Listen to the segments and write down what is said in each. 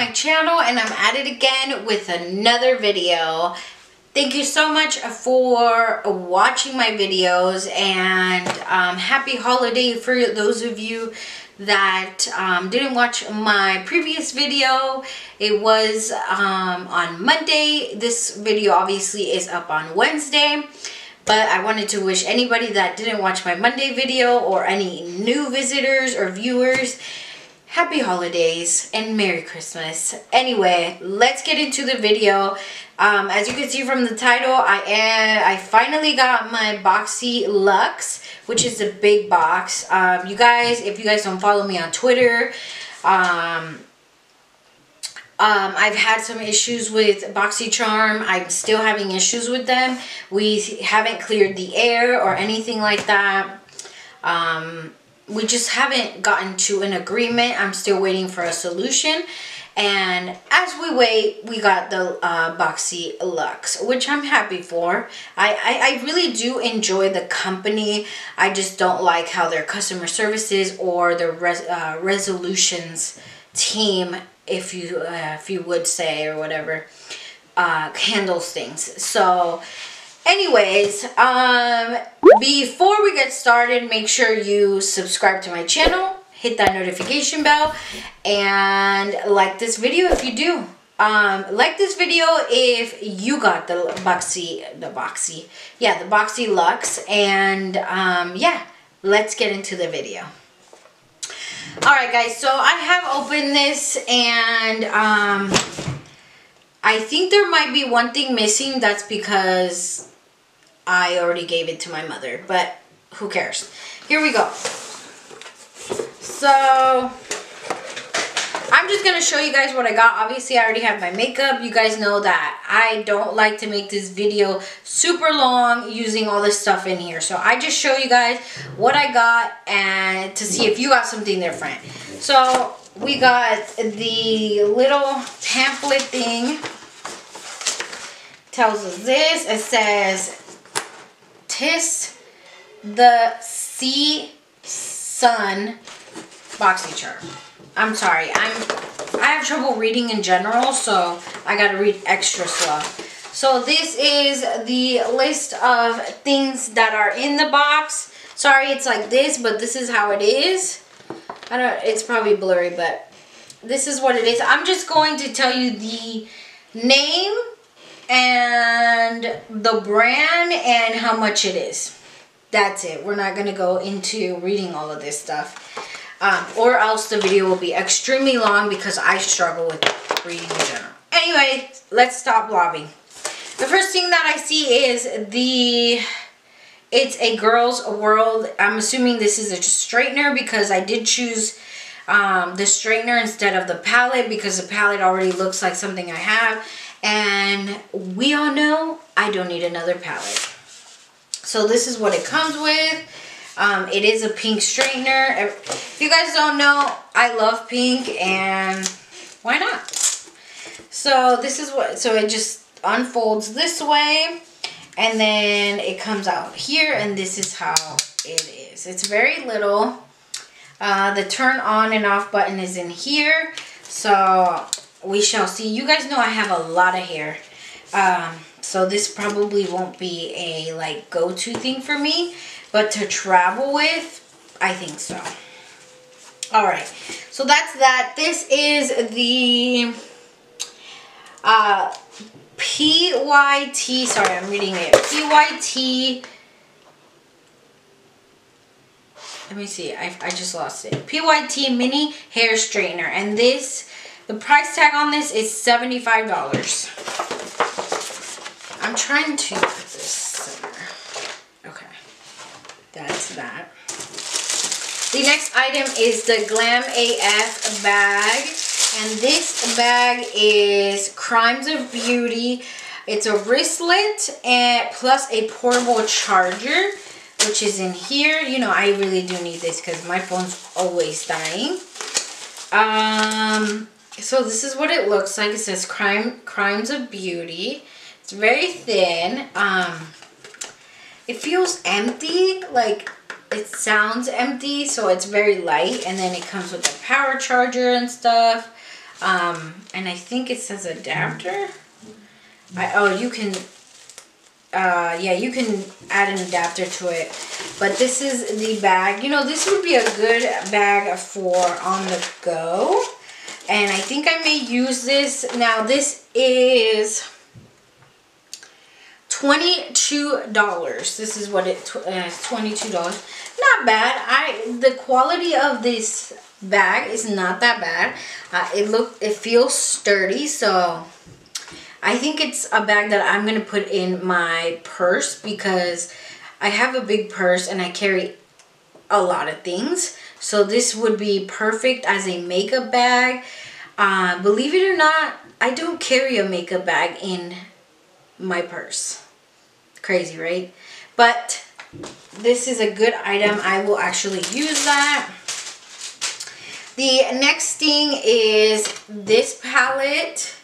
my channel and I'm at it again with another video. Thank you so much for watching my videos and um, happy holiday for those of you that um, didn't watch my previous video. It was um, on Monday. This video obviously is up on Wednesday. But I wanted to wish anybody that didn't watch my Monday video or any new visitors or viewers happy holidays and merry christmas anyway let's get into the video um, as you can see from the title i am i finally got my BoxyLuxe which is a big box um, you guys if you guys don't follow me on twitter um, um, I've had some issues with BoxyCharm. I'm still having issues with them. We haven't cleared the air or anything like that. Um, we just haven't gotten to an agreement. I'm still waiting for a solution. And as we wait, we got the uh, BoxyLuxe, which I'm happy for. I, I, I, really do enjoy the company. I just don't like how their customer services or their res, uh, resolutions team, if you, uh, if you would say or whatever, uh, handles things. So anyways um before we get started make sure you subscribe to my channel hit that notification bell and like this video if you do um like this video if you got the boxy the boxy yeah the BoxyLuxe and um yeah let's get into the video all right guys so i have opened this and um I think there might be one thing missing. That's because I already gave it to my mother, but who cares? Here we go. So, I'm just going to show you guys what I got. Obviously, I already have my makeup. You guys know that I don't like to make this video super long using all this stuff in here. So, I just show you guys what I got and to see if you got something different. So, we got the little pamphlet thing tells us this. It says Tis the Sea Sun BoxyCharm. I'm sorry. I'm I have trouble reading in general, so I gotta read extra slow. So this is the list of things that are in the box. Sorry it's like this, but this is how it is. I don't it's probably blurry, but this is what it is. I'm just going to tell you the name and the brand and how much it is. That's it. We're not going to go into reading all of this stuff. Um, or else the video will be extremely long because I struggle with reading in general. Anyway, let's stop blobbing. The first thing that I see is the, it's a Girls World. I'm assuming this is a straightener because I did choose um, the straightener instead of the palette because the palette already looks like something I have. And we all know I don't need another palette. So this is what it comes with. Um, it is a pink straightener. If you guys don't know, I love pink and why not? So this is what, so it just unfolds this way and then it comes out here and this is how it is. It's very little. Uh, the turn on and off button is in here. So we shall see. You guys know I have a lot of hair. Um, so this probably won't be a like go-to thing for me. But to travel with, I think so. Alright, so that's that. This is the uh, PYT, sorry, I'm reading it. PYT, let me see, I, I just lost it. PYT Mini Hair Straightener. And this the price tag on this is $75. I'm trying to put this somewhere. Okay. That's that. The next item is the Glam AF bag. And this bag is Crimes of Beauty. It's a wristlet and plus a portable charger, which is in here. You know, I really do need this because my phone's always dying. Um, so this is what it looks like. It says Crime Crimes of Beauty. It's very thin. Um, it feels empty, like it sounds empty, so it's very light. And then it comes with a power charger and stuff. Um, and I think it says adapter. I, oh, you can, uh, yeah, you can add an adapter to it. But this is the bag. You know, this would be a good bag for on the go. And I think I may use this. Now, this is $22. This is what it uh, $22. Not bad. I the quality of this bag is not that bad. Uh, it look it feels sturdy, so I think it's a bag that I'm going to put in my purse because I have a big purse and I carry a lot of things. So this would be perfect as a makeup bag. Uh, believe it or not, I don't carry a makeup bag in my purse. Crazy, right? But this is a good item. I will actually use that. The next thing is this palette,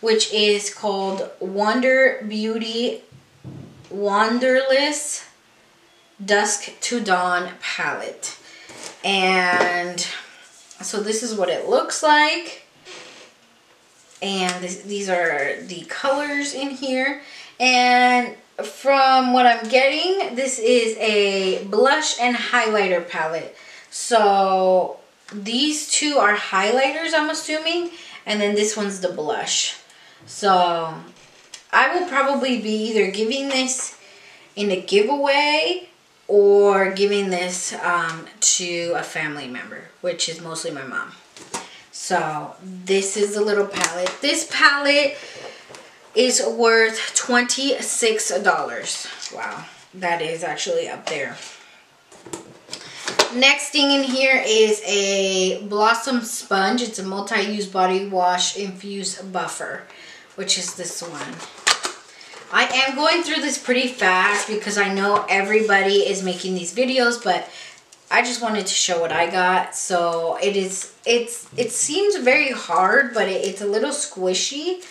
which is called Wander Beauty Wanderlust Dusk to Dawn palette. And so this is what it looks like. And this, these are the colors in here. And from what I'm getting, this is a blush and highlighter palette. So these two are highlighters, I'm assuming. And then this one's the blush. So I will probably be either giving this in a giveaway or giving this um, to a family member, which is mostly my mom. So this is the little palette. This palette is worth $26. Wow, that is actually up there. Next thing in here is a Blossom Sponge. It's a multi-use body wash infused buffer, which is this one. I am going through this pretty fast because I know everybody is making these videos, but I just wanted to show what I got. So it is, it's, it seems very hard, but it, it's a little squishy.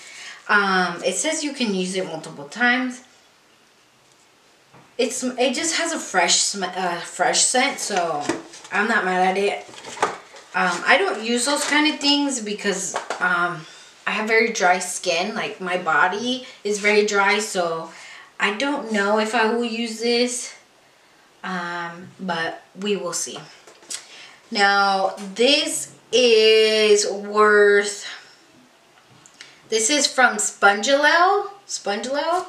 Um, it says you can use it multiple times. It's it just has a fresh uh, fresh scent, so I'm not mad at it. Um, I don't use those kind of things because um, I have very dry skin. Like my body is very dry, so I don't know if I will use this, um, but we will see. Now this is worth this is from Spongelle. Spongelle.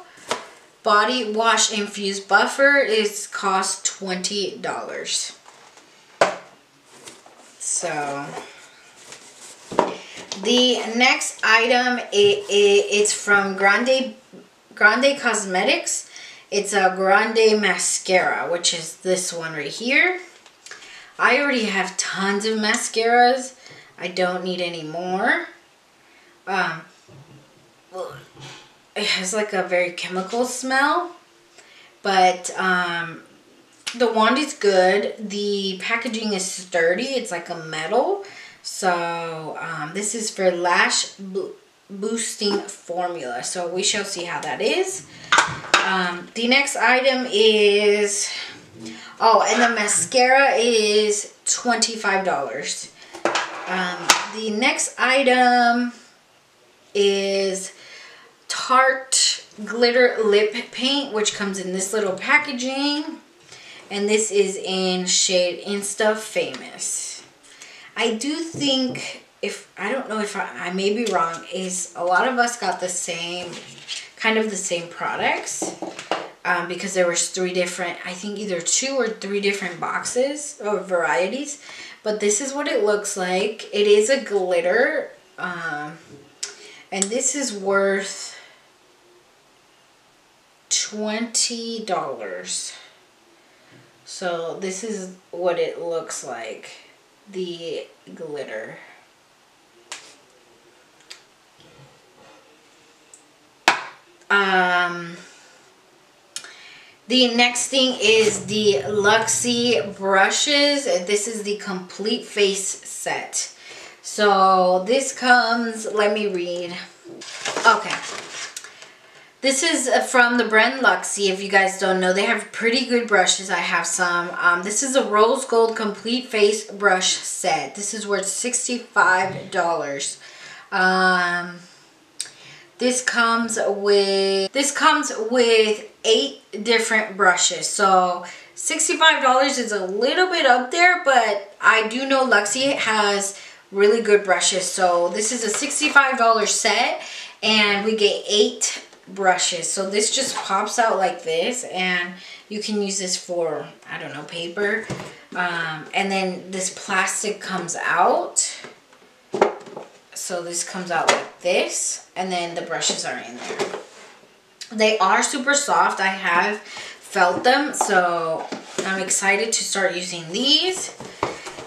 Body Wash Infused Buffer is cost $20. So, the next item it, it, it's from Grande Grande Cosmetics. It's a Grande Mascara, which is this one right here. I already have tons of mascaras. I don't need any more. Um, it has like a very chemical smell. But um, the wand is good. The packaging is sturdy. It's like a metal. So um, this is for lash bo boosting formula. So we shall see how that is. Um, the next item is, oh, and the mascara is $25. Um, the next item is Tarte Glitter Lip Paint, which comes in this little packaging. And this is in shade Insta Famous. I do think, if I don't know if I, I may be wrong, is a lot of us got the same, kind of the same products. Um, because there was three different, I think either two or three different boxes or varieties. But this is what it looks like. It is a glitter. Um, and this is worth $20. So this is what it looks like. The glitter. Um, the next thing is the Luxie brushes. This is the complete face set. So this comes, let me read. Okay. This is uh, from the brand Luxie. If you guys don't know, they have pretty good brushes. I have some. Um, this is a rose gold complete face brush set. This is worth $65. Um, this comes with this comes with eight different brushes. So $65 is a little bit up there, but I do know Luxie has really good brushes. So this is a $65 set and we get eight brushes. So this just pops out like this and you can use this for, I don't know, paper. Um, and then this plastic comes out. So this comes out like this and then the brushes are in there. They are super soft. I have felt them so I'm excited to start using these.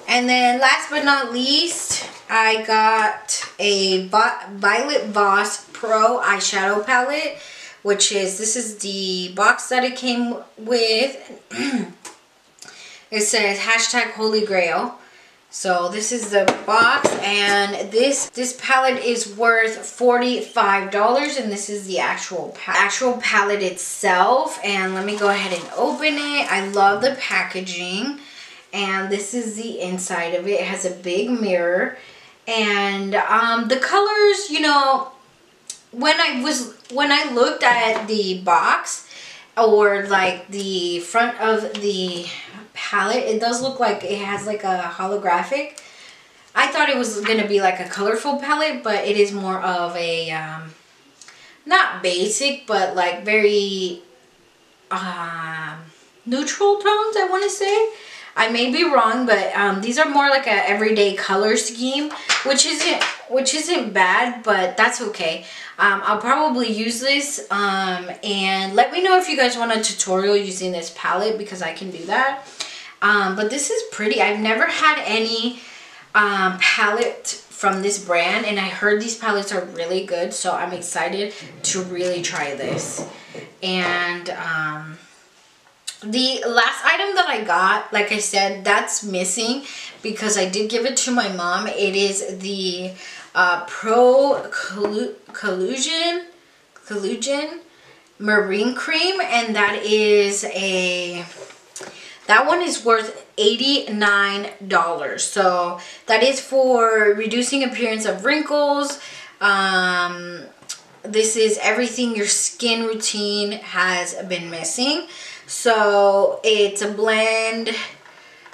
And then last but not least, I got a Violet Voss Pro eyeshadow palette, which is, this is the box that it came with. it says hashtag Holy Grail. So this is the box and this this palette is worth $45 and this is the actual pa actual palette itself and let me go ahead and open it. I love the packaging and this is the inside of it. It has a big mirror and um, the colors, you know, when I was when I looked at the box or like the front of the palette, it does look like it has like a holographic. I thought it was to be like a colorful palette, but it is more of a, um, not basic, but like very um, neutral tones, I want to say. I may be wrong, but um, these are more like a everyday color scheme, which isn't which isn't bad, but that's okay. Um, I'll probably use this, um, and let me know if you guys want a tutorial using this palette because I can do that. Um, but this is pretty. I've never had any um, palette from this brand, and I heard these palettes are really good, so I'm excited to really try this. And um, the last item that I got, like I said, that's missing because I did give it to my mom. It is the uh, Pro Collagen, Collagen Marine Cream and that is a, that one is worth $89. So that is for reducing appearance of wrinkles. Um, this is everything your skin routine has been missing. So it's a blend.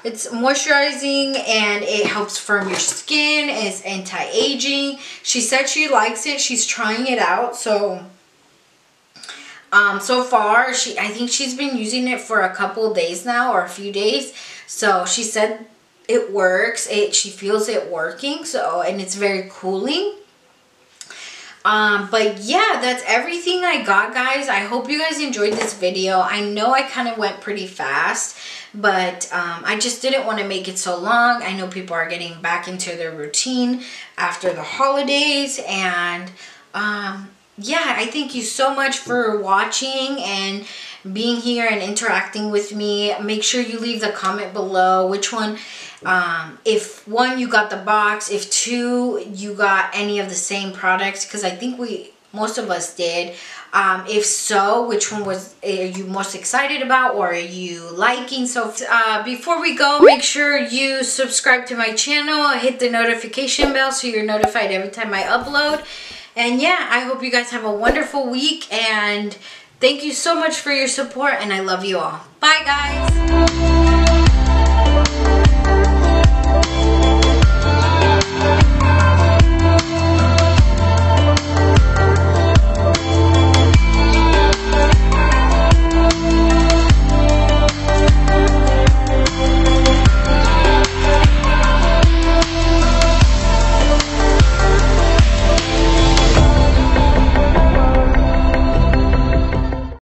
It's moisturizing and it helps firm your skin. It's anti-aging. She said she likes it. She's trying it out. So um, so far, she I think she's been using it for a couple days now or a few days. So she said it works. It She feels it working. So And it's very cooling. Um, but yeah, that's everything I got, guys. I hope you guys enjoyed this video. I know I kind of went pretty fast, but um, I just didn't want to make it so long. I know people are getting back into their routine after the holidays, and um, yeah, I thank you so much for watching and being here and interacting with me. Make sure you leave the comment below which one um, if one, you got the box. If two, you got any of the same products. Because I think we, most of us did. Um, if so, which one was are you most excited about or are you liking? So uh, before we go, make sure you subscribe to my channel. Hit the notification bell so you're notified every time I upload. And yeah, I hope you guys have a wonderful week. And thank you so much for your support. And I love you all. Bye, guys.